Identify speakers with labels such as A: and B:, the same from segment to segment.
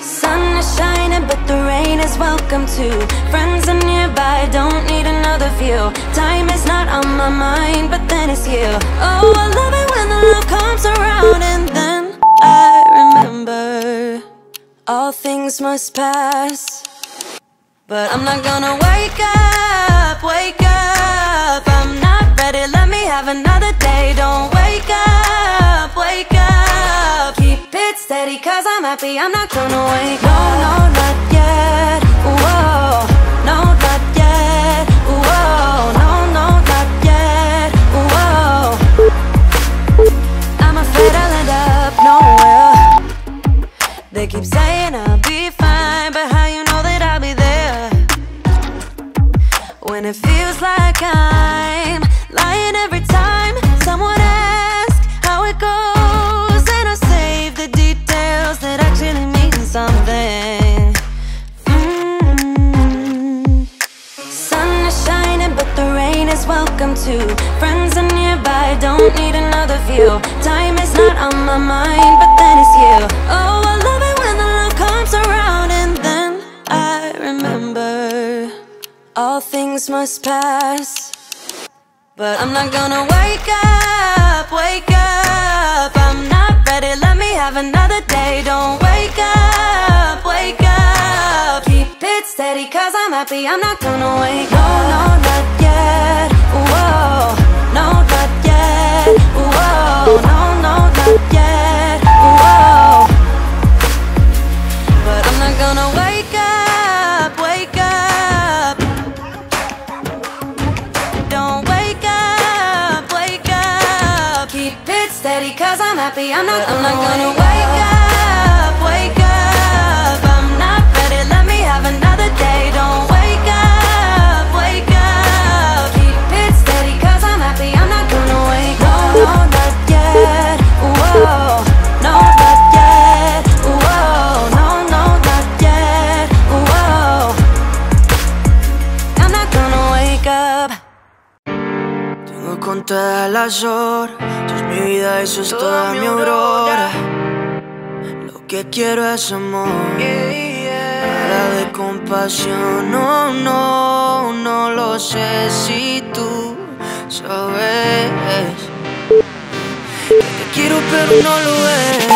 A: Sun is shining but the rain is welcome too. Friends are nearby, don't need another view. Time is not on my mind but then it's you. Oh, I love it when the love comes around And then I remember All things must pass. But I'm not gonna wake up, wake up. I'm not ready, let me have another day. Don't steady cause I'm happy I'm not gonna wait. No, no, not yet. Whoa, no, not yet. Whoa, no, no, not yet. Whoa. I'm afraid I'll end up nowhere. They keep saying I'll be fine But how you know that I'll be there? When it feels like I'm Must pass But I'm not gonna wake up, wake up. I'm not ready, let me have another day. Don't wake up wake up. Keep it steady cause I'm happy I'm not gonna wait No, no, not yet Whoa, no, not yet Whoa, no, no, not yet Whoa. But I'm not gonna wake cause I'm happy I'm not, I'm not gonna wake up,
B: todas las horas. Tú es mi vida, eso es toda, mi aurora. Lo que quiero es amor. nada de compasión. No, no, no lo sé si tú sabes. Que te quiero, pero no lo ves.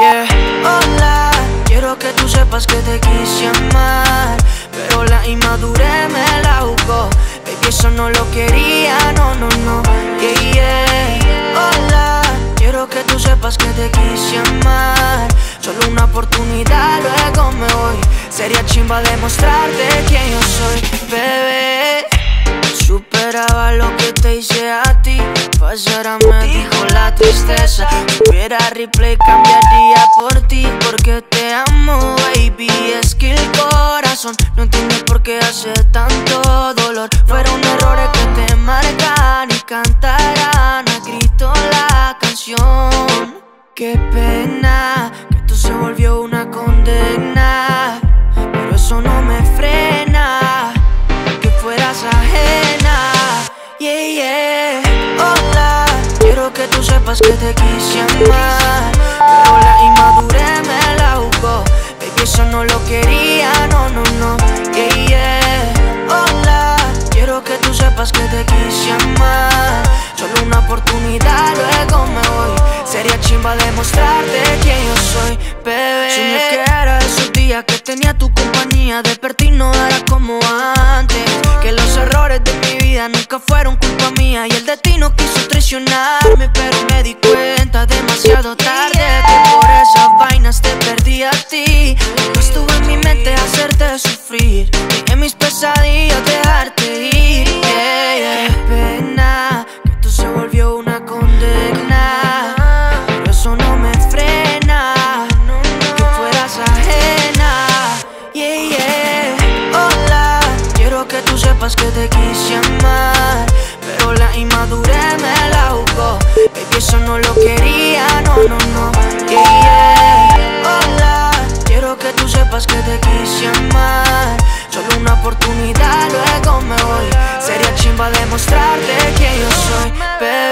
B: Yeah. Hola, quiero que tú sepas que te quise amar. Pero la inmadurez me la jugó. Eso no lo quería, no, no, no. Yeah, yeah. Hola, quiero que tú sepas que te quise amar. Solo una oportunidad, luego me voy. Sería chimba demostrarte quién yo soy, bebé. Superaba lo que te hice a ti. Pasara me dijo la tristeza. Hubiera replay, cambiaría por ti. Porque te amo, baby. Es que el corazón no entiende por qué hace tanto dolor. Fueron errores que te marcan y cantarán a grito la canción. Qué pena que esto se volvió una condena. Pero eso no me frena. Que fueras ajena. Yeah, yeah. Hola, quiero que tú sepas que te quise amar. Pero la jugó. Eso no lo quería, no, no, no. Yeah, yeah. Hola, quiero que tú sepas que te quise amar. Solo una oportunidad, luego me voy. Sería chimba demostrarte quién yo soy, bebé. Soñé que era esos días que tenía tu compañía. Desperté y no era como antes. Que los errores de mi vida nunca fueron culpa mía. Y el destino quiso traicionarme, pero me di cuenta demasiado tarde. Sepas que te quise amar. Solo una oportunidad, luego me voy. Sería chimba demostrarte quién yo soy, bebé.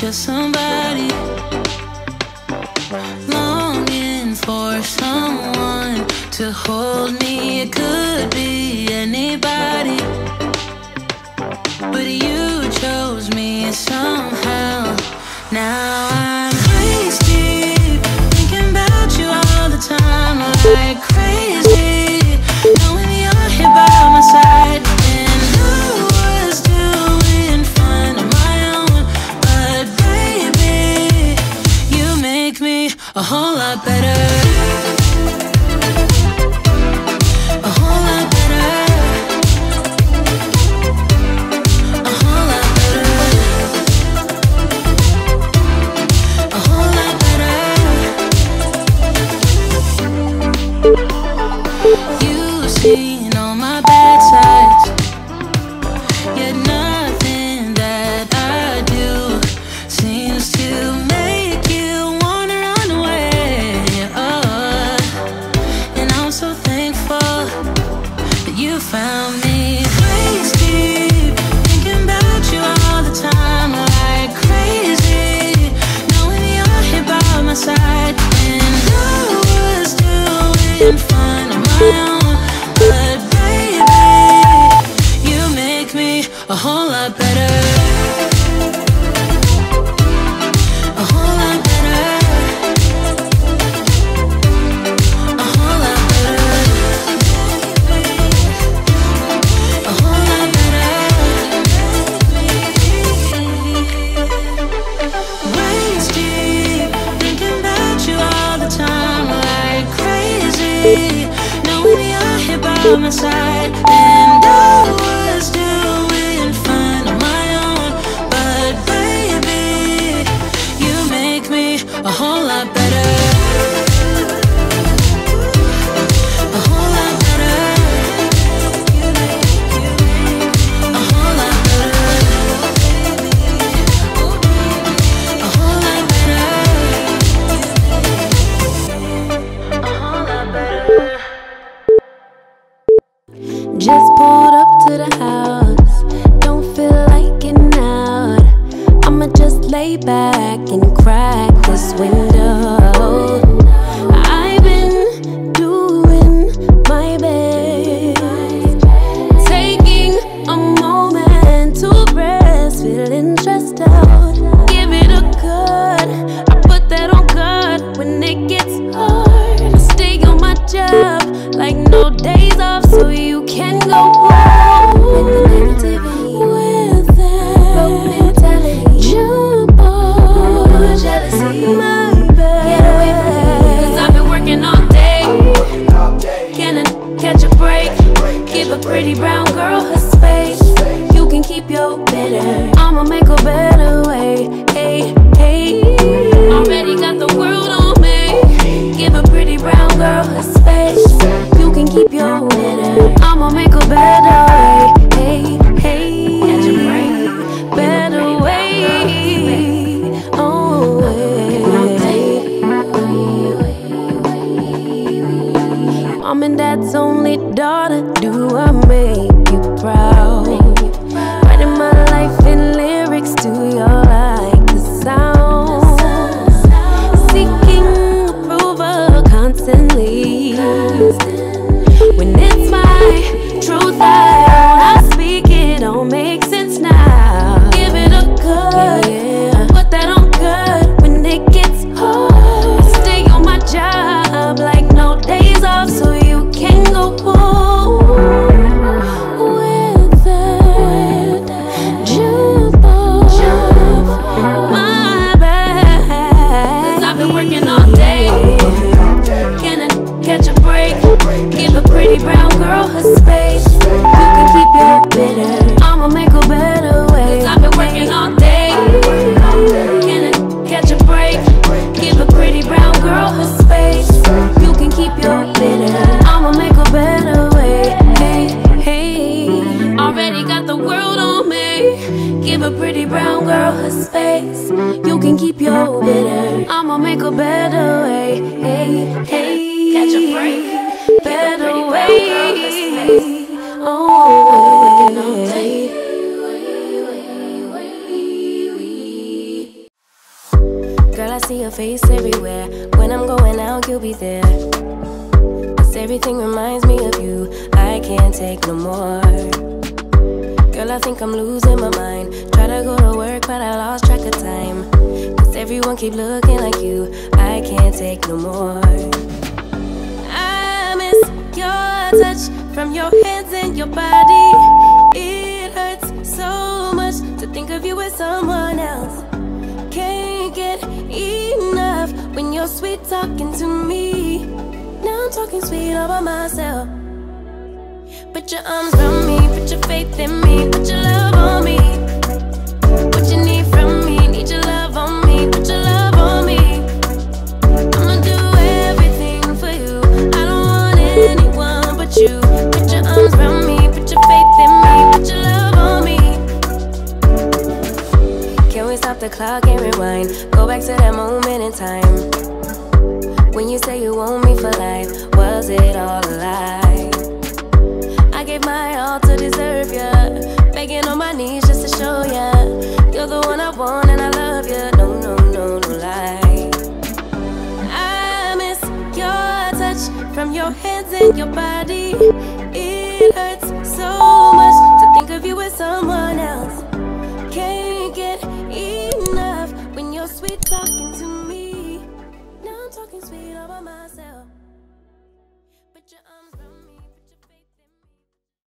A: Just somebody longing for someone to hold me. It could be anybody, but you chose me somehow. Now I'm by my side, to the house. Don't feel like getting out. I'ma just lay
C: back and crack this window. place. You can keep your bitter. I'ma make a better the time. Cause everyone keep looking like you, I can't take no more. I miss your touch from your hands and your body. It hurts so much to think of you as someone else. Can't get enough when you're sweet talking to me. Now I'm talking sweet all by myself. Put your arms around me, put your faith in me, put your love on begging on my knees just to show ya. You're the one I want and I love ya. No, no, no, no lie. I miss your touch from your hands and your body. It hurts so much to think of you with someone else. Can't get enough when you're sweet talking to me. Now I'm talking sweet all by myself.